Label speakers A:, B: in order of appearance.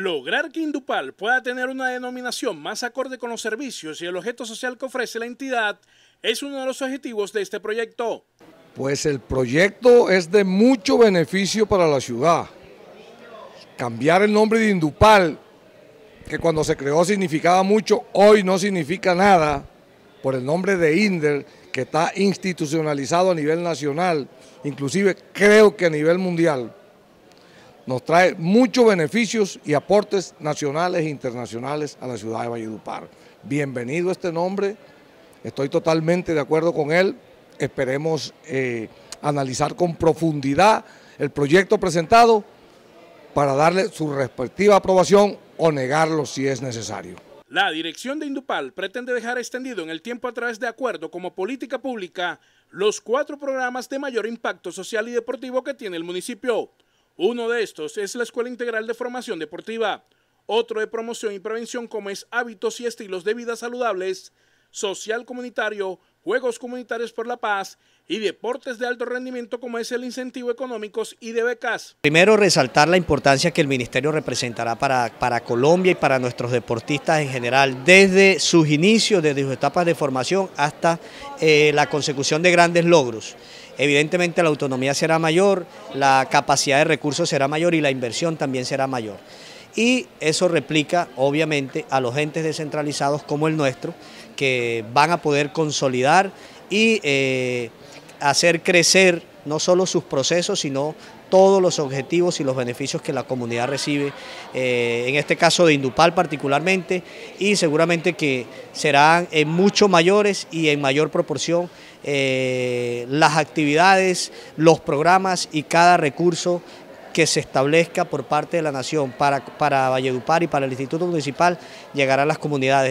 A: Lograr que Indupal pueda tener una denominación más acorde con los servicios y el objeto social que ofrece la entidad es uno de los objetivos de este proyecto.
B: Pues el proyecto es de mucho beneficio para la ciudad. Cambiar el nombre de Indupal, que cuando se creó significaba mucho, hoy no significa nada, por el nombre de Inder, que está institucionalizado a nivel nacional, inclusive creo que a nivel mundial nos trae muchos beneficios y aportes nacionales e internacionales a la ciudad de Valledupar. Bienvenido este nombre, estoy totalmente de acuerdo con él, esperemos eh, analizar con profundidad el proyecto presentado para darle su respectiva aprobación o negarlo si es necesario.
A: La dirección de Indupal pretende dejar extendido en el tiempo a través de acuerdo como política pública los cuatro programas de mayor impacto social y deportivo que tiene el municipio. Uno de estos es la Escuela Integral de Formación Deportiva, otro de promoción y prevención como es hábitos y estilos de vida saludables, social comunitario, juegos comunitarios por la paz y deportes de alto rendimiento como es el incentivo económicos y de becas.
C: Primero resaltar la importancia que el Ministerio representará para, para Colombia y para nuestros deportistas en general, desde sus inicios, desde sus etapas de formación hasta eh, la consecución de grandes logros evidentemente la autonomía será mayor, la capacidad de recursos será mayor y la inversión también será mayor. Y eso replica obviamente a los entes descentralizados como el nuestro, que van a poder consolidar y eh, hacer crecer no solo sus procesos, sino todos los objetivos y los beneficios que la comunidad recibe, eh, en este caso de Indupal particularmente, y seguramente que serán en mucho mayores y en mayor proporción eh, las actividades, los programas y cada recurso que se establezca por parte de la Nación para, para Valledupar y para el Instituto Municipal llegará a las comunidades.